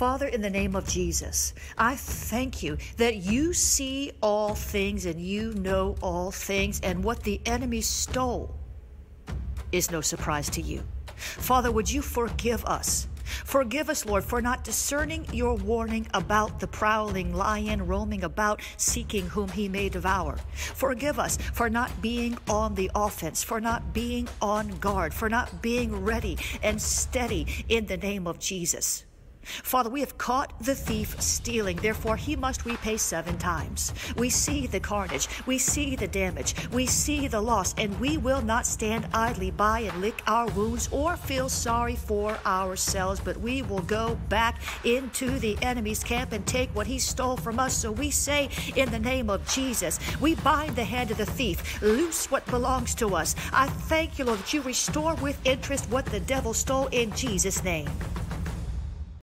Father, in the name of Jesus, I thank you that you see all things and you know all things, and what the enemy stole is no surprise to you. Father, would you forgive us? Forgive us, Lord, for not discerning your warning about the prowling lion roaming about seeking whom he may devour. Forgive us for not being on the offense, for not being on guard, for not being ready and steady in the name of Jesus. Father, we have caught the thief stealing, therefore he must repay seven times. We see the carnage, we see the damage, we see the loss, and we will not stand idly by and lick our wounds or feel sorry for ourselves, but we will go back into the enemy's camp and take what he stole from us. So we say, in the name of Jesus, we bind the hand of the thief, loose what belongs to us. I thank you, Lord, that you restore with interest what the devil stole in Jesus' name.